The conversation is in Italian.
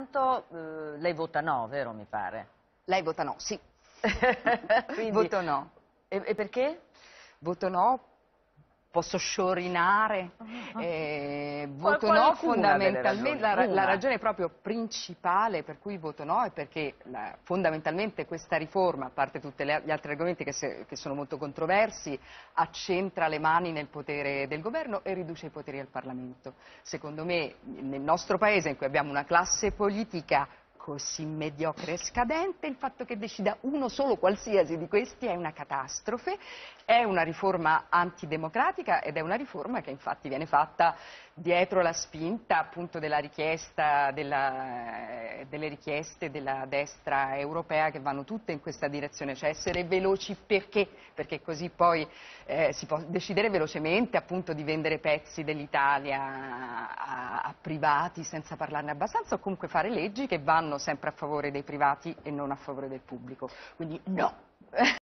Intanto eh, lei vota no, vero mi pare? Lei vota no, sì. Quindi- Voto no. E, e perché? Voto no, posso sciorinare. eh, voto Qual- no fondamentalmente, la, la ragione proprio principale per cui voto no è perché la- fondamentalmente questa riforma, a parte tutti gli altri argomenti che, se- che sono molto controversi, accentra le mani nel potere del governo e riduce i poteri al Parlamento. Secondo me nel nostro paese in cui abbiamo una classe politica così mediocre e scadente, il fatto che decida uno solo qualsiasi di questi è una catastrofe, è una riforma antidemocratica ed è una riforma che infatti viene fatta dietro la spinta appunto della richiesta, della- delle richieste della destra europea che vanno tutte in questa direzione, cioè essere veloci perché? Perché così poi eh, si può decidere velocemente appunto di vendere pezzi dell'Italia a privati senza parlarne abbastanza o comunque fare leggi che vanno sempre a favore dei privati e non a favore del pubblico. Quindi no.